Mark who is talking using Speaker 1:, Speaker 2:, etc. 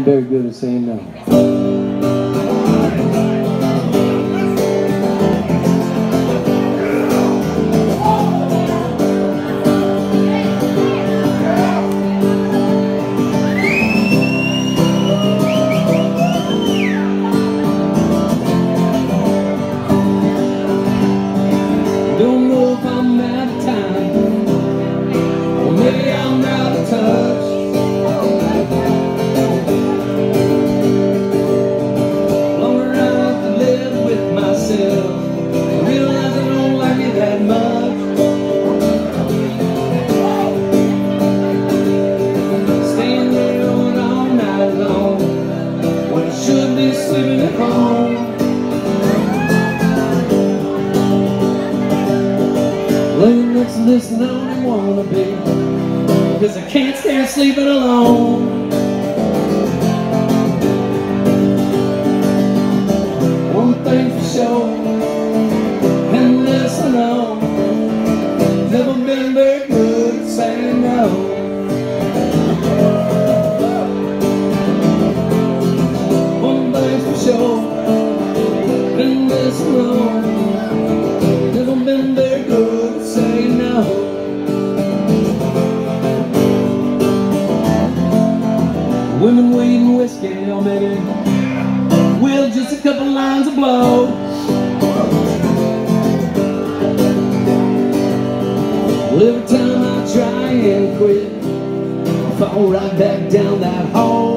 Speaker 1: very good at saying no. Sleeping at home. Laying next to this and I don't wanna be. Cause I can't stand sleeping alone One thing for sure. And this I know Never been very good at saying no Women weed whiskey, or maybe Will just a couple lines of blow. Well, every time I try and quit I fall right back down that hole